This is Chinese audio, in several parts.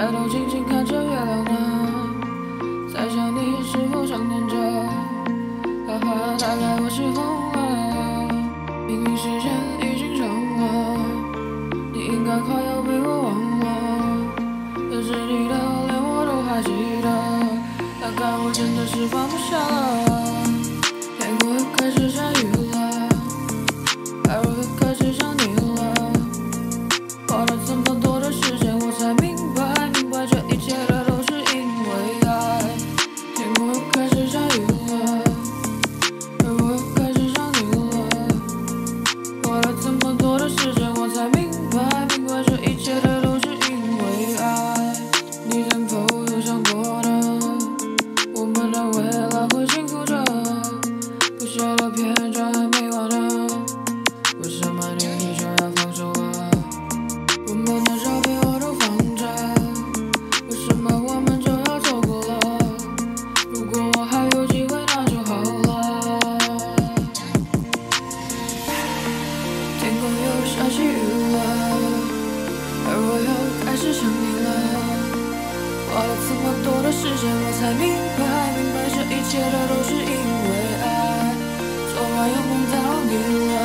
抬头静静看着月亮呢，在想你是否想念着，哈哈，大概我是疯了，明明时间已经长了，你应该快要被我忘了，可是你的脸我都还记得，大概我真的是放不下了，天空又开始下雨。又下起雨了，而我又开始想你了。花了这么多的时间，我才明白，明白这一切的都是因为爱。昨晚又梦到你了，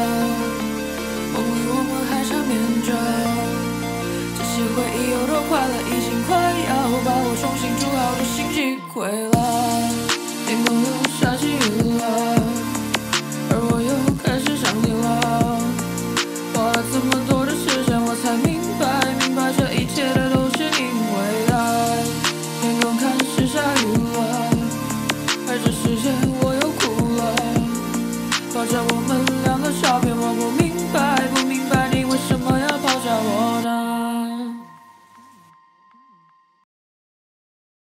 梦里我们还缠绵着，这些回忆有多快乐，已经快要把我重新筑好的心击毁了。我们